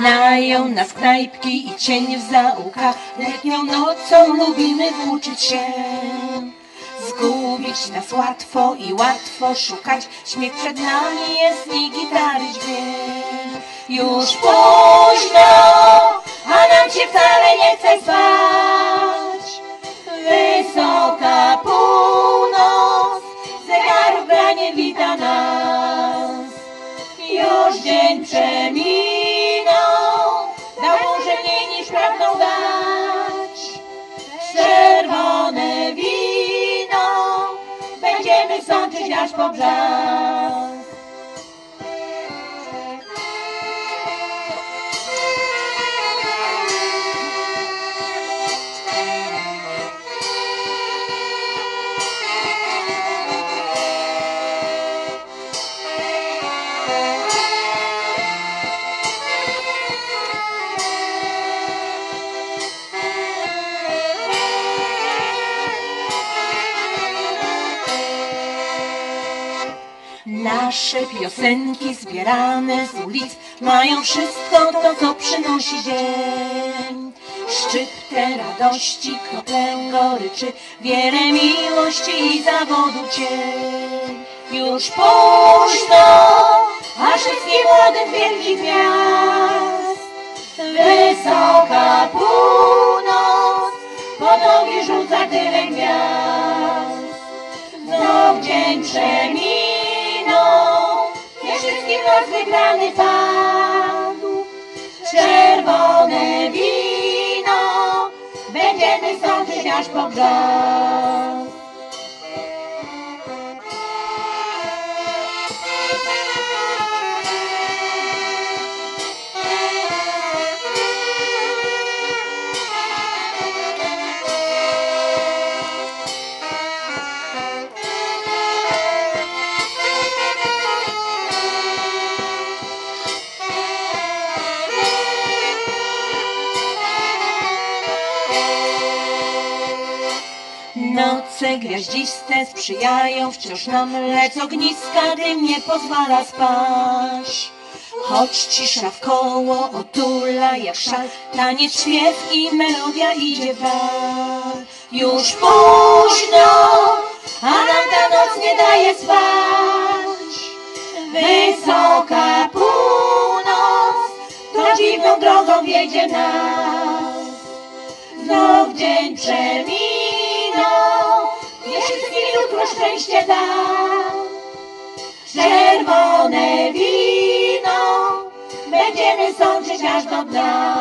Wzywają nas knajpki i cień w zaułkach. Letnią nocą lubimy włóczyć się. Zgubić nas łatwo i łatwo szukać. Śmiech przed nami jest i gitary dźwięk. Już późno, a nam się wcale nie chce spać. Wysoka północ, zegarów granie wita nas. Już dzień przeminął, będziemy sączyć aż Nasze piosenki zbierane z ulic mają wszystko to, co przynosi dzień. Szczyptę radości, kroplę goryczy, wiele miłości i zawodu cień. Już późno, a wszystkim młodych wielkich miast. Wygrany padł. Czerwone wino, będziemy sączyć aż po brzeg. Noce gwiaździste sprzyjają wciąż nam, lecz ogniska dym nie pozwala spać. Choć cisza w koło otula jak szal, taniec, śpiew i melodia idzie w. Już późno, a nam ta noc nie daje spać. Wysoka północ, to dziwną drogą wiedzie nas. Znów dzień nie wszystkim jutro szczęście da. Czerwone wino, będziemy sączyć aż do dna.